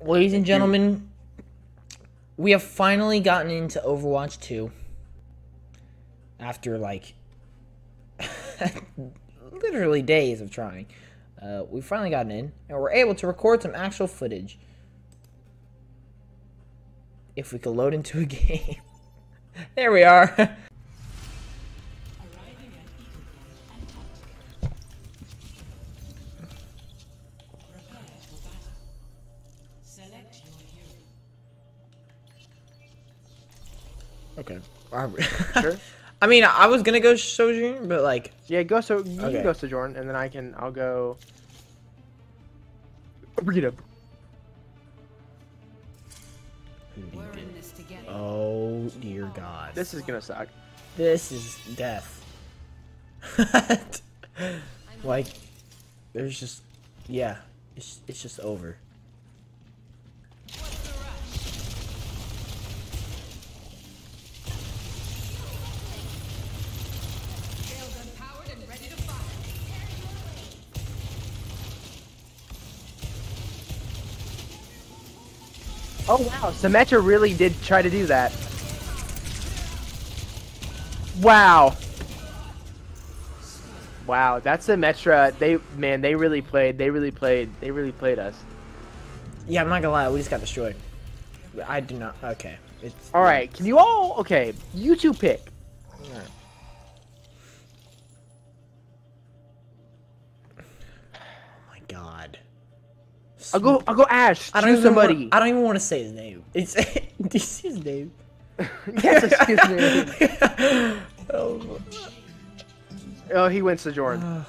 ladies and gentlemen, we have finally gotten into Overwatch 2 after like literally days of trying. Uh, we finally gotten in, and we're able to record some actual footage. If we could load into a game. there we are. okay. Sure. I mean, I was gonna go Sojourn, but like, Yeah, go so you Okay. can go Sojourn, and then I can I'll go. Rita. We're in this together. oh dear God, This is gonna suck. this is death. like, there's just, yeah, it's it's just over. Oh wow, Symmetra really did try to do that. Wow. Wow, that's Symmetra. They man, they really played. They really played. They really played us. Yeah, I'm not gonna lie, we just got destroyed. I do not. Okay, it's All right, can you all? Okay, you two pick. Alright. Oh my God. I'll go. I'll go Ash. I don't Choose even somebody. Wanna, I don't even want to say his name. It's do you see his name? yes, excuse me. oh, Oh, he went Sojourn.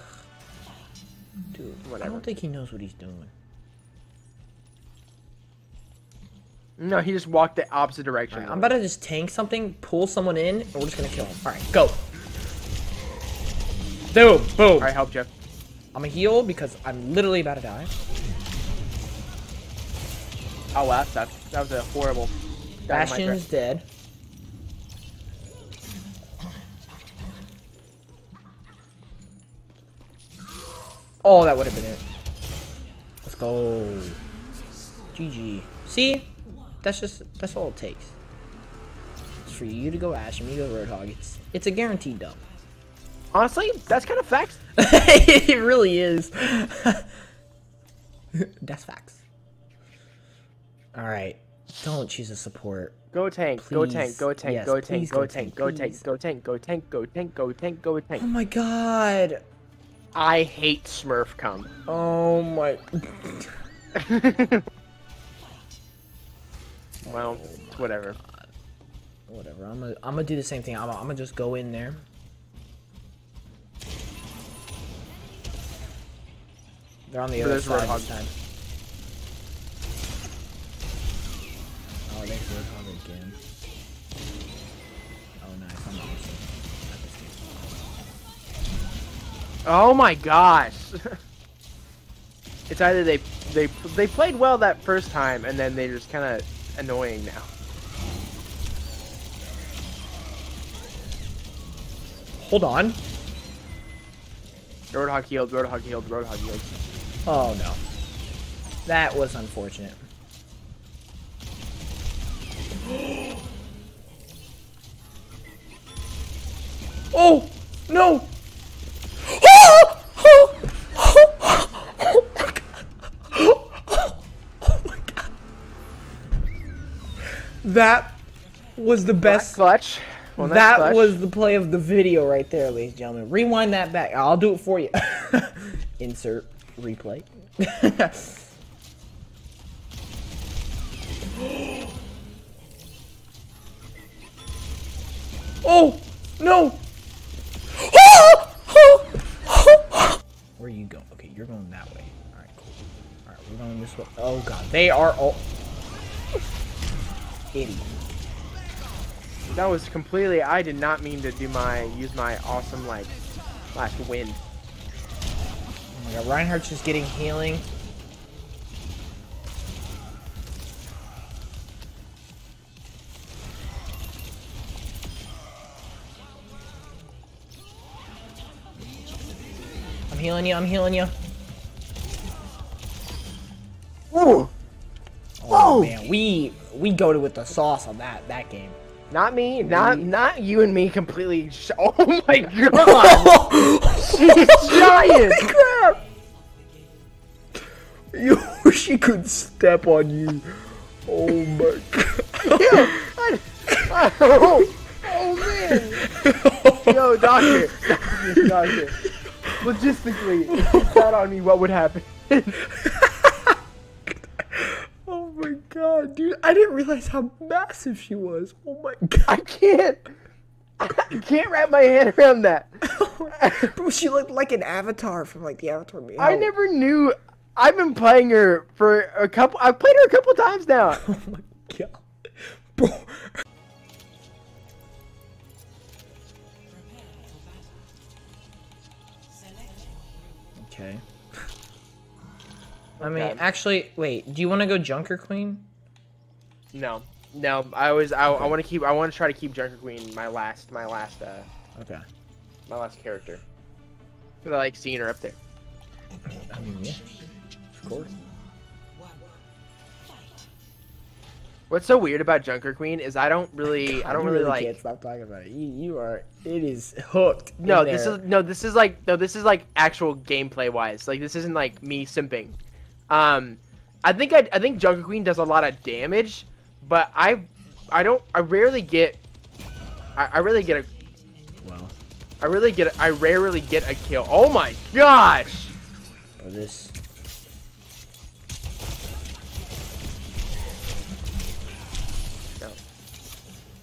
dude, Whatever. I don't think he knows what he's doing. No, he just walked the opposite direction. Alright, I'm about to just tank something, pull someone in, and we're just gonna kill him. All right, go. Boom, boom. All right, help Jeff. I'm a heal because I'm literally about to die. Oh, wow, that sucked. That was a horrible. dynamite Bastion is dead. Oh, that would have been it. Let's go. GG. See? That's just, that's all it takes. It's for you to go Ash and me to go Roadhog. It's, it's a guaranteed dub. Honestly, that's kind of facts. it really is. that's facts. Alright. Don't choose a support. Go tank, please. go tank, go tank, Yes, go tank, go go tank, go tank, go tank, go tank, go tank, go tank, go tank, Oh my god. I hate Smurf cum. Oh my. Well, oh it's whatever. Whatever. I'm gonna I'm gonna do the same thing. I'm, I'm gonna just go in there. They're on the other side this time. Oh, there's Roadhog again. Oh, nice. I'm awesome. at this game. Oh my gosh. it's either they they they played well that first time and then they're just kind of annoying now. Hold on. Roadhog healed, Roadhog healed, Roadhog healed. Oh no. That was unfortunate. Oh no! Oh! Oh! Oh! Oh my god! Oh oh my god! That was the best. Clutch. Well, that clutch. was the play of the video right there, ladies and gentlemen. Rewind that back. I'll do it for you. Insert replay. oh no! Where are you going? Okay, you're going that way. All right, cool. All right, we're going this way. Oh god, they are all idiot. That was completely. I did not mean to do my use my awesome like last wind. Oh my god, Reinhardt's just getting healing. Healing you, I'm healing you. Ooh. Oh! Man, we we go to with the sauce on that that game. Not me, not not you and me completely. Oh my god! She's giant. Crap! You, she could step on you. Oh my god. oh, oh man! Yo, doctor, doctor, doctor. Logistically, if you sat on me, what would happen? Oh my god, dude! I didn't realize how massive she was. Oh my god, I can't. I can't wrap my head around that. bro! She looked like an avatar from like the Avatar movie. I oh. never knew. I've been playing her for a couple. I've played her a couple times now. Oh my god, bro! Okay. I mean, Okay. actually, wait. Do you want to go Junker Queen? No, no. I was. I, I want to keep. I want to try to keep Junker Queen my last. My last. Uh, Okay. my last character because I like seeing her up there. I mean, yeah. Of course. What's so weird about Junker Queen is I don't really. I don't You really, like. Can't stop talking about it. You, you are. It is hooked. No, this there. is no. This is like no. This is like actual gameplay wise. Like this isn't like me simping. Um, I think I, I think Junker Queen does a lot of damage, but I I don't I rarely get I, I really get a well. I really get a, I rarely get a kill. Oh my gosh! This.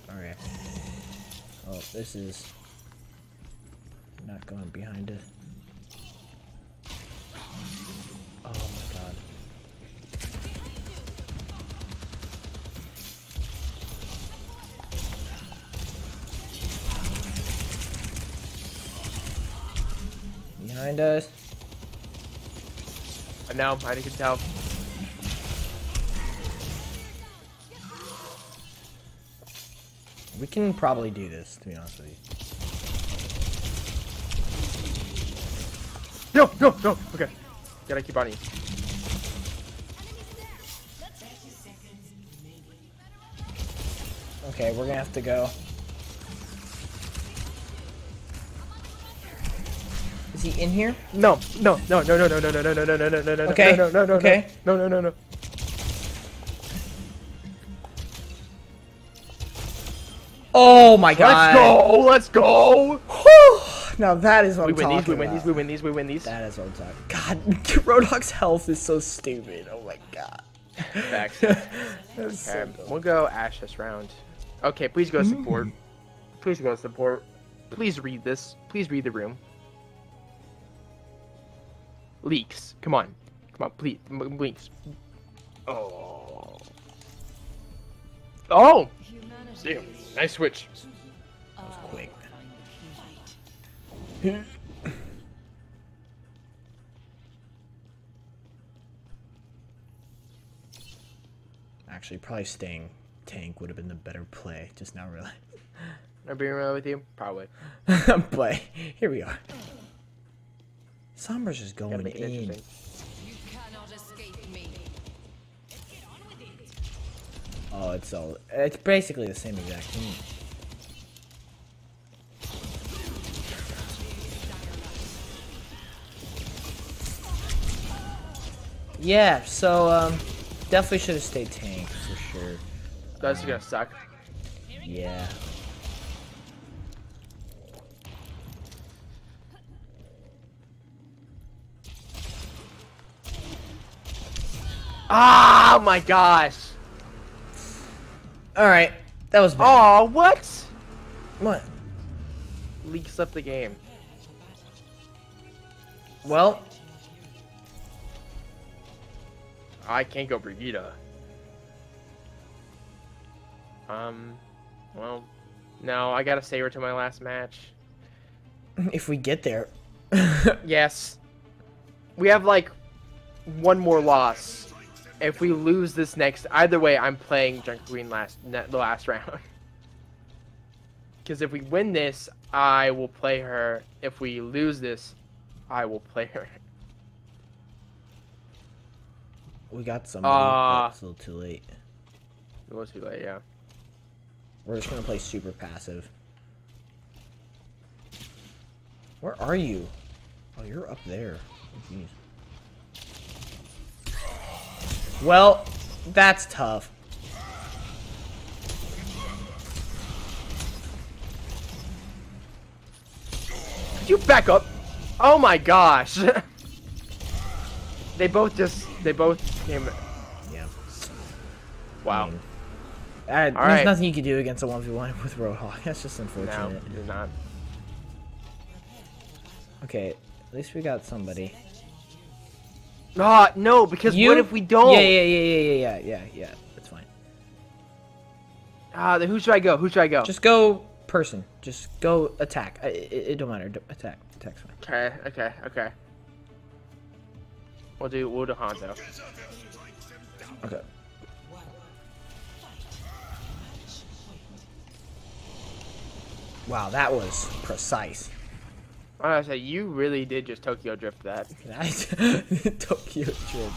Okay. Oh, this is not going behind it. Oh my god. Behind us. No, I can tell. We can probably do this, to be honest with you. No, no, no. Okay, gotta keep on you. Okay, we're gonna have to go. Is he in here? No, no, no, no, no, no, no, no, no, no, no, no, no, no, no, Okay, no, no, no, okay. no, no, no, no. Oh my god. Let's go, let's go. Whew. Now that is what We I'm win these, talking we win these, we win these, we win these. That is what I'm talking. God, Roadhog's health is so stupid. Oh my god. Facts. That's so we'll go Ash this round. Okay, please go support. Please go support. Please read this. Please read the room. Leaks. Come on. Come on, please. Leaks. Oh. Oh! Damn. Nice switch. That was quick. Actually, probably staying tank would have been the better play. Just now realize. Am I being real with you? Probably. but here we are. Sombra's just Gotta going make it in. Oh, it's all. It's basically the same exact thing. Yeah, so um, definitely should have stayed tank for sure. That's gonna suck. Yeah. Oh my gosh! All right, that was bad. Oh, what? What? Leaks up the game. Well, I can't go Brigitte. Um, well, no, I gotta save her to my last match. if we get there. Yes. We have like one more loss. If we lose this next, either way, I'm playing Junk Queen last ne- the last round. Because if we win this, I will play her. If we lose this, I will play her. We got somebody. Ah. but it's a little too late. It was too late, yeah. We're just gonna play super passive. Where are you? Oh, you're up there. Jeez. Well, that's tough. Could you back up? Oh my gosh. they both just, they both came. Yeah. Wow. mean, Uh, there's right. nothing you can do against a 1v1 with Roadhog. That's just No, unfortunate. you're not. Okay, at least we got somebody. Ah, no, because You? what if we don't? Yeah, yeah, yeah, yeah, yeah, yeah, yeah, yeah. That's fine. Ah, then who should I go? Who should I go? Just go person. Just go attack. I- It, it don't matter. D- Attack. Attack's fine. Okay, okay, okay. We'll do, we'll do Hanzo. Okay. Wow, that was precise. I was say, you really did just Tokyo Drift that. Tokyo Drift.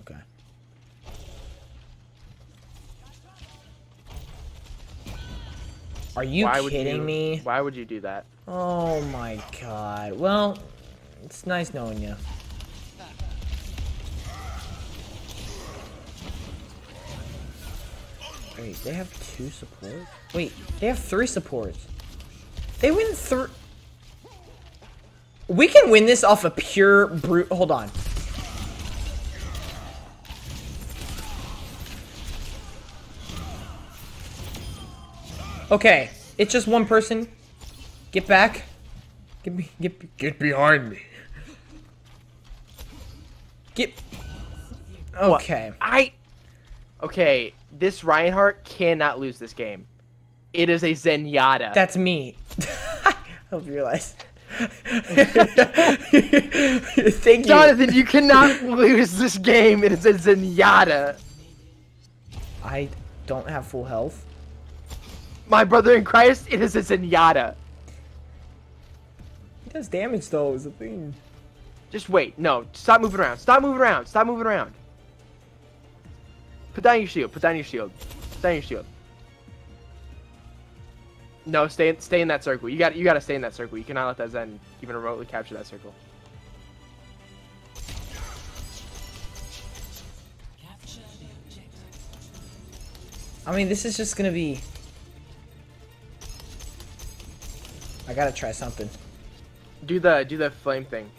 Okay. Are you why kidding you, me? Why would you do that? Oh my god. Well, it's nice knowing you. Wait, they have two supports? Wait, they have three supports. They win three. We can win this off a pure brute. Hold on. Okay, it's just one person. Get back. Get me. Get. Get behind me. Get. Okay. I. Okay, this Reinhardt cannot lose this game. It is a Zenyatta. That's me. I hope you realize. Thank you. Jonathan, you cannot lose this game. It is a Zenyatta. I don't have full health. My brother in Christ, it is a Zenyatta. He does damage though. Is the thing. Just wait. No, stop moving around. Stop moving around. Stop moving around. Put down your shield. Put down your shield. Put down your shield. No, stay stay in that circle. You got you got to stay in that circle. You cannot let that Zen even remotely capture that circle. I mean, this is just gonna be. I gotta try something. Do the do the flame thing.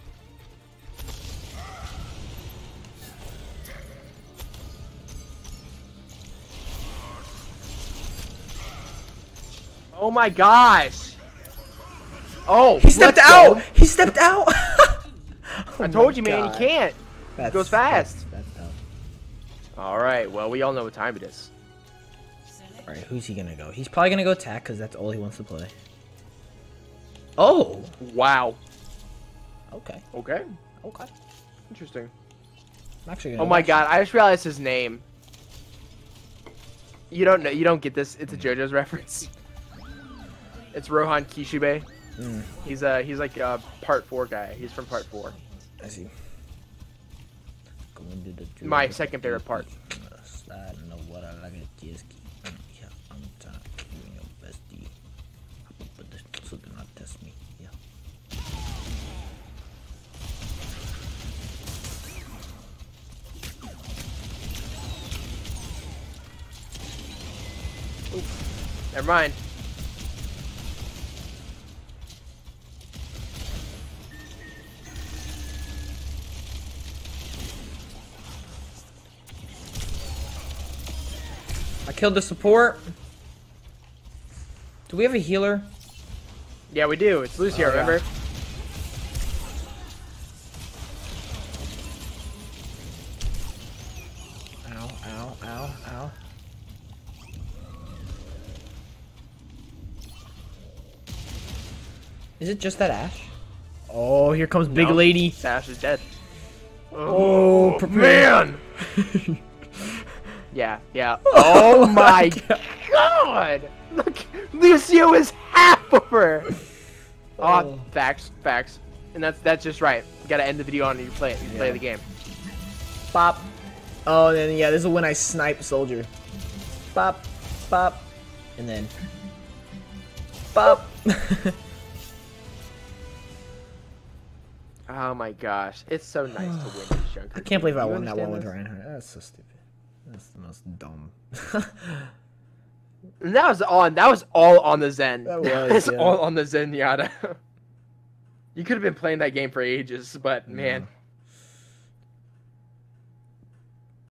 Oh my gosh! Oh, He stepped out. go. He stepped out. I told you, oh man. You can't. That's, goes fast. That's, that's tough. All right. Well, we all know what time it is. All right, who's he gonna go? He's probably gonna go attack because that's all he wants to play. Oh. Wow. Okay. Okay. Okay. Interesting. I'm actually. Oh my god! I just realized his name. You don't know. You don't get this. It's a JoJo's reference. It's Rohan Kishibe. Mm. He's a he's like a part four guy. He's from part four. I see. Going to the My second favorite part. In the killed the support. Do we have a healer? Yeah, we do. It's Lucio. Oh, remember? Ow, ow, ow, ow. Is it just that Ash? Oh, here comes Big No. Lady. Ash is dead. Oh, oh prepare. man! yeah, yeah. Oh, oh my god! Look, Lucio is half of her. Oh, Oh. facts, facts, and that's that's just right. You gotta end the video on and you play it. You play the game. Bop. Oh, and then yeah, this is when I snipe soldier. Bop, bop, and then bop. Oh my gosh, it's so nice to win this Junker. I can't believe I You won that one with? Reinhardt. That's so stupid. That's the most dumb. And that was on. That was all on the Zen. That was, It's yeah. all on the Zenyatta. you could have been playing that game for ages, but man, Yeah.